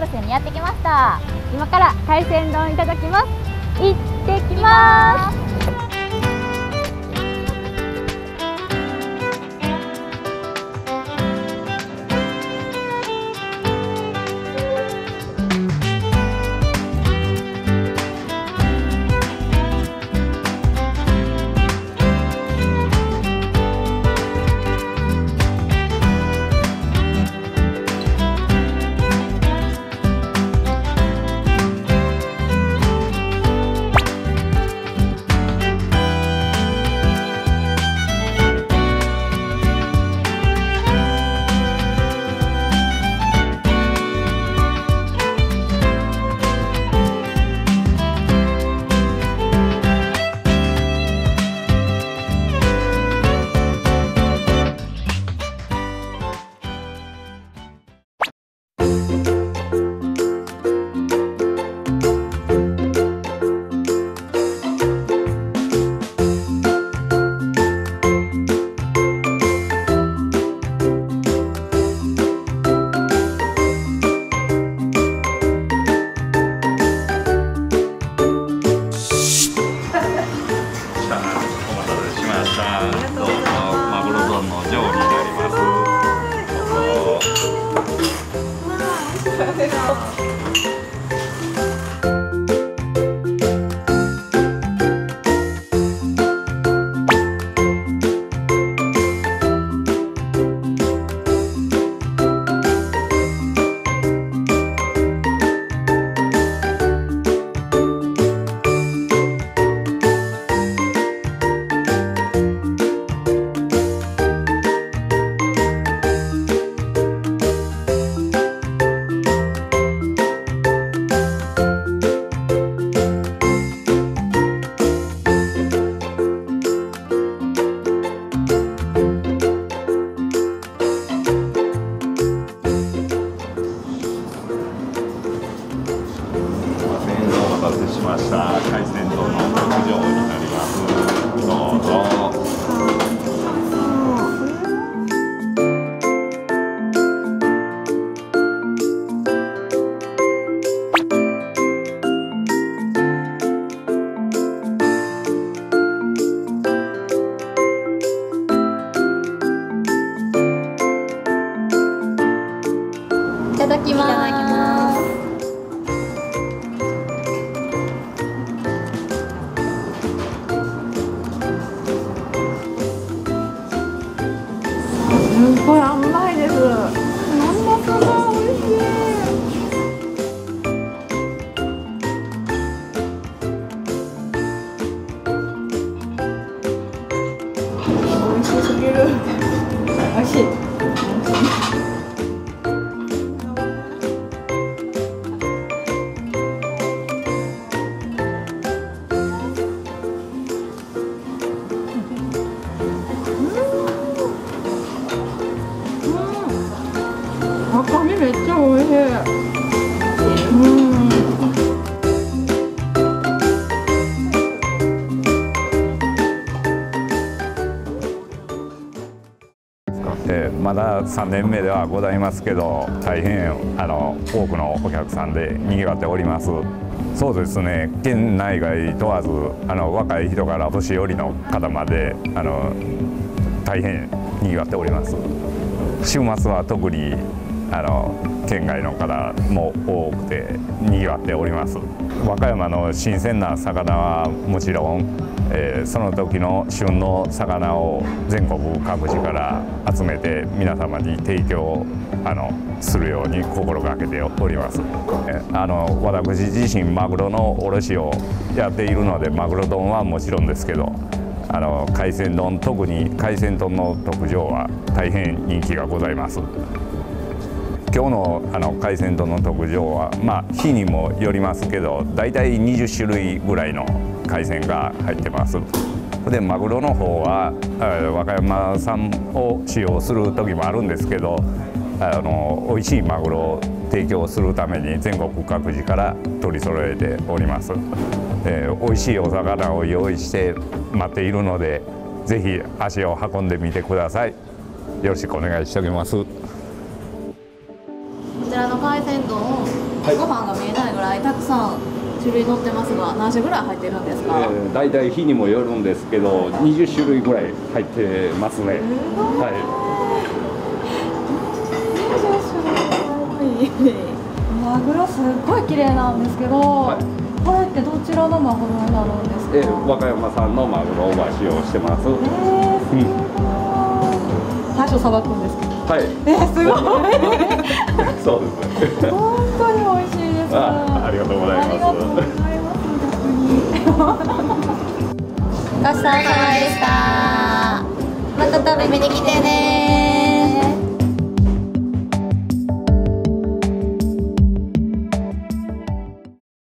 和歌山ルセにやってきました。今から海鮮丼いただきます。行ってきます。ありがとう。だきますすごい甘いです。生そば美味しい。美味しすぎる。美味しい。まだ3年目ではございますけど大変あの多くのお客さんでにぎわっております。そうですね県内外問わずあの若い人から年寄りの方まであの大変にぎわっております。週末は特にあの県外の方も多くてにぎわっております。和歌山の新鮮な魚はもちろん、えーその時の旬の魚を全国各地から集めて皆様に提供あのするように心がけております。えあの私自身マグロの卸をやっているのでマグロ丼はもちろんですけどあの海鮮丼特に海鮮丼の特徴は大変人気がございます。今日のあの海鮮丼の特徴はまあ日にもよりますけど大体20種類ぐらいの海鮮が入ってます。でマグロの方は和歌山産を使用する時もあるんですけどあの美味しいマグロを提供するために全国各地から取り揃えております、えー美味しいお魚を用意して待っているのでぜひ足を運んでみてください。よろしくお願いしておきます。こちらの海鮮丼はい。ご飯が見えないぐらいたくさん種類乗ってますが何種ぐらい入ってるんですか、えー、大体日にもよるんですけど20種類ぐらい入ってますね。はマグロすっごい綺麗なんですけど、はい。これってどちらのマグロになるんですえー、和歌山産のマグロを和使用してます。えー、すごい。最初さばくんですけどはい。えー、すごい。そうですね。本当に美味しいです。あありがとうございます。ありがとうございます逆に。ごちそうさまでした。また食べに来てね